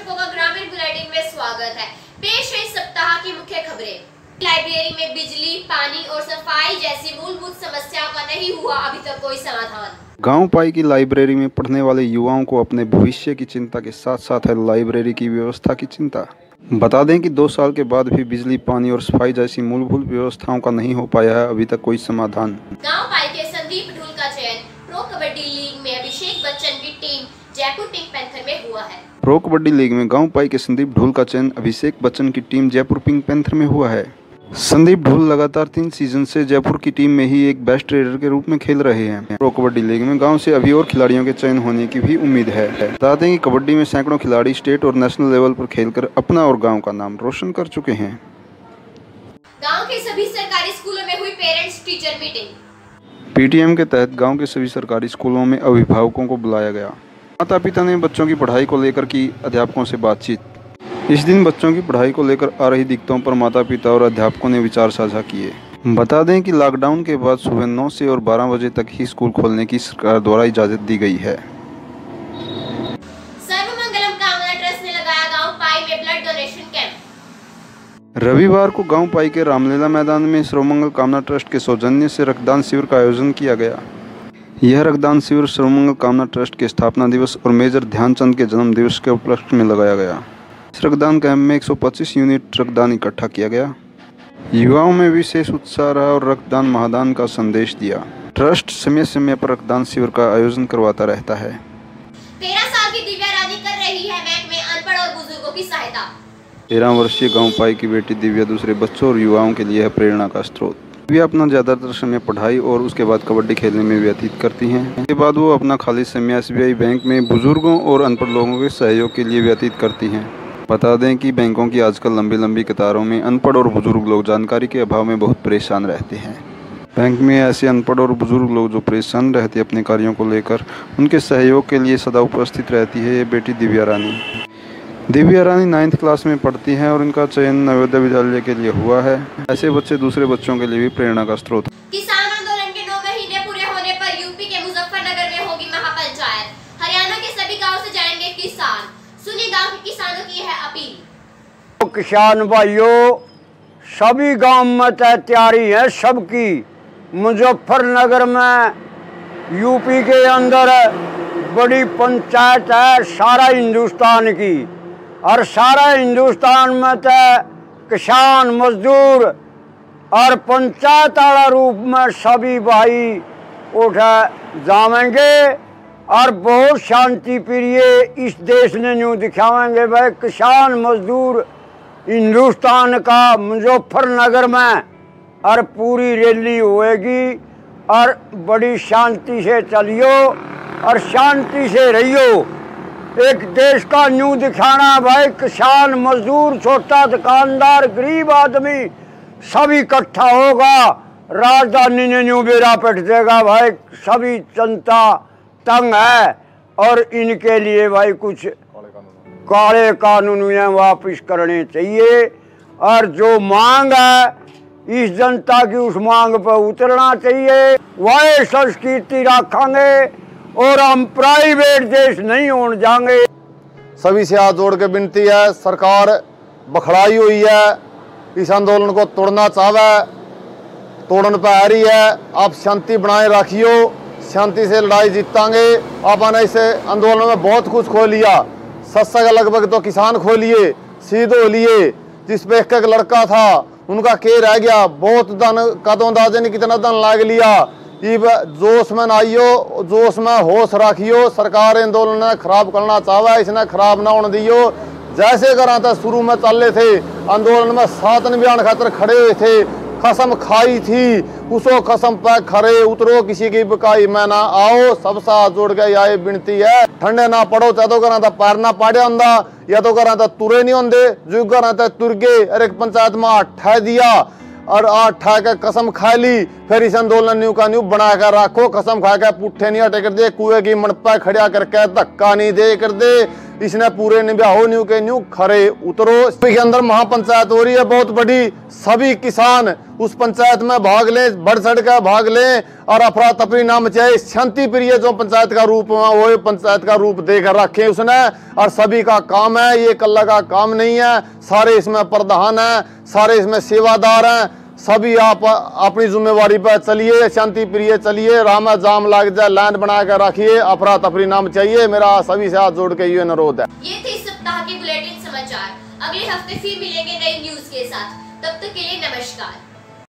दर्शकों का ग्रामीण बुलेटिन में स्वागत है। पेश है सप्ताह की मुख्य खबरें। लाइब्रेरी में बिजली पानी और सफ़ाई जैसी मूलभूत समस्याओं का नहीं हुआ अभी तक कोई समाधान। गाँव पाई की लाइब्रेरी में पढ़ने वाले युवाओं को अपने भविष्य की चिंता के साथ साथ है लाइब्रेरी की व्यवस्था की चिंता। बता दें कि दो साल के बाद भी बिजली पानी और सफ़ाई जैसी मूलभूत व्यवस्थाओं का नहीं हो पाया है अभी तक कोई समाधान। गाँव पाई के संदीप ढूल का चयन। प्रो कबड्डी लीग में अभिषेक बच्चन की जयपुर पिंक पैंथर में हुआ है। प्रो कबड्डी लीग में गाँव पाई के संदीप ढूल का चयन अभिषेक बच्चन की टीम जयपुर पिंक पैंथर में हुआ है। संदीप ढूल लगातार तीन सीज़न से जयपुर की टीम में ही एक बेस्ट रेडर के रूप में खेल रहे हैं। प्रो कबड्डी लीग में गाँव से अभी और खिलाड़ियों के चयन होने की भी उम्मीद है। बता दें कि कबड्डी में सैकड़ों खिलाड़ी स्टेट और नेशनल लेवल पर खेलकर अपना और गाँव का नाम रोशन कर चुके हैं। गाँव के सभी सरकारी स्कूलों में हुई पेरेंट्स टीचर मीटिंग। पीटीएम के तहत गाँव के सभी सरकारी स्कूलों में अभिभावकों को बुलाया गया। माता पिता ने बच्चों की पढ़ाई को लेकर की अध्यापकों से बातचीत। इस दिन बच्चों की पढ़ाई को लेकर आ रही दिक्कतों पर माता पिता और अध्यापकों ने विचार साझा किए। बता दें कि लॉकडाउन के बाद सुबह 9 से और 12 बजे तक ही स्कूल खोलने की सरकार द्वारा इजाज़त दी गई है। ने रविवार को गाँव पाई के रामलीला मैदान में सर्वमंगल कामना ट्रस्ट के सौजन्य से रक्तदान शिविर का आयोजन किया गया। यह रक्तदान शिविर सर्वमंगल कामना ट्रस्ट के स्थापना दिवस और मेजर ध्यानचंद के जन्म दिवस के उपलक्ष्य में लगाया गया। इस रक्तदान कैंप में 125 यूनिट रक्तदान इकट्ठा किया गया। युवाओं में विशेष उत्साह रहा और रक्तदान महादान का संदेश दिया। ट्रस्ट समय समय पर रक्तदान शिविर का आयोजन करवाता रहता है। तेरह साल की दिव्या रानी कर रही है बैंक में अनपढ़ और बुज़ुर्गों की सहायता। तेरह वर्षीय गाँव पाई की बेटी दिव्या दूसरे बच्चों और युवाओं के लिए है प्रेरणा का स्रोत। दिव्या अपना ज़्यादातर समय पढ़ाई और उसके बाद कबड्डी खेलने में व्यतीत करती हैं। इसके बाद वो अपना खाली समय एसबीआई बैंक में बुज़ुर्गों और अनपढ़ लोगों के सहयोग के लिए व्यतीत करती हैं। बता दें कि बैंकों की आजकल लंबी लंबी कतारों में अनपढ़ और बुज़ुर्ग लोग जानकारी के अभाव में बहुत परेशान रहते हैं। बैंक में ऐसे अनपढ़ और बुज़ुर्ग लोग जो परेशान रहते अपने कार्यों को लेकर, उनके सहयोग के लिए सदा उपस्थित रहती है ये बेटी दिव्या रानी। दिव्या रानी नाइन्थ क्लास में पढ़ती हैं और इनका चयन नवोदय विद्यालय के लिए हुआ है। ऐसे बच्चे दूसरे बच्चों के लिए भी प्रेरणा का स्रोत। किसान आंदोलन के नौ महीने पूरे होने पर यूपी के मुजफ्फरनगर में होगी महापंचायत हरियाणा के सभी गाँव से जाएँगे किसान। सुनिए गाँव के किसानों की है अपील। तो किसान भाइयों सभी गाँव में तय तैयारी है सबकी। मुजफ्फरनगर में यूपी के अंदर बड़ी पंचायत है सारा हिंदुस्तान की। और सारा हिंदुस्तान में तो किसान मजदूर और पंचायत वाला रूप में सभी भाई उठा जावेंगे और बहुत शांति प्रिय इस देश ने यूँ दिखावेंगे भाई। किसान मजदूर हिंदुस्तान का मुजफ्फरनगर में और पूरी रैली होएगी और बड़ी शांति से चलियो और शांति से रहियो। एक देश का न्यू दिखाना भाई, किसान, मजदूर, छोटा दुकानदार, गरीब आदमी, सब इकट्ठा होगा, राजधानी ने न्यू बेरा पट देगा भाई, सभी जनता तंग है, और इनके लिए भाई कुछ काले कानून वापस करने चाहिए, और जो मांग है, इस जनता की उस मांग पर उतरना चाहिए। वह संस्कृति रखेंगे और हम प्राइवेट देश नहीं होने जाएँगे। सभी से हाथ जोड़ के विनती है, सरकार बखड़ाई हुई है, इस आंदोलन को तोड़ना चाहे तोड़न पे आ रही है। आप शांति बनाए रखियो, शांति से लड़ाई जीतांगे। आपने इस आंदोलन में बहुत कुछ खो लिया। सत्संग लगभग तो किसान खो लिए हो लिए, जिस पे एक एक लड़का था, उनका के रह गया। बहुत धन कदों दादे ने कितना धन लाग लिया। जोश में आइयो जोश में होश रखियो, सरकार आंदोलन खराब करना चाहे इसने खराब ना होने दियो। जैसे करा शुरू में चल थे, आंदोलन में सात निबयान खातर खड़े हुए थे, कसम खाई थी, उसो कसम पे खरे उतरो किसी की बकाई में ना आओ, सब साथ जोड़ के आए बिनती है। ठंडे ना पड़ो, चाहे तो करा था पैर ना पाड़े होंदा या तो करा था तुरे नहीं होंगे जो करा था तुर गए अरे पंचायत में ठह दिया और आठ ठा के कसम खा ली, फिर इस आंदोलन न्यू का न्यू बना कर रखो, कसम खा के पुट्ठे नहीं हटे कर दे कुएँ की मनपा खड़ा करके धक्का नहीं दे कर दे इसने पूरे निभाओ न्यू के न्यू खरे उतरो। इसके अंदर महापंचायत हो रही है, बहुत बड़ी। सभी किसान उस पंचायत में भाग लें, बढ़ चढ़ कर भाग लें और अफरा तफरी नाम चाहे शांति प्रिय जो पंचायत का रूप वो पंचायत का रूप देकर रखे उसने। और सभी का काम है, ये कल्ला का काम नहीं है। सारे इसमें प्रधान है, सारे इसमें सेवादार हैं। सभी आप अपनी जिम्मेवारी पर चलिए, शांति प्रिय चलिए, राम जाम लाग जाए लाइन बना कर रखिए अफरा तफरी नाम चाहिए, मेरा सभी से हाथ जोड़ के ये अनुरोध है। ये थे इस सप्ताह के बुलेटिन समाचार। अगले हफ़्ते फिर मिलेंगे नई न्यूज़ के साथ। तब तक के लिए नमस्कार।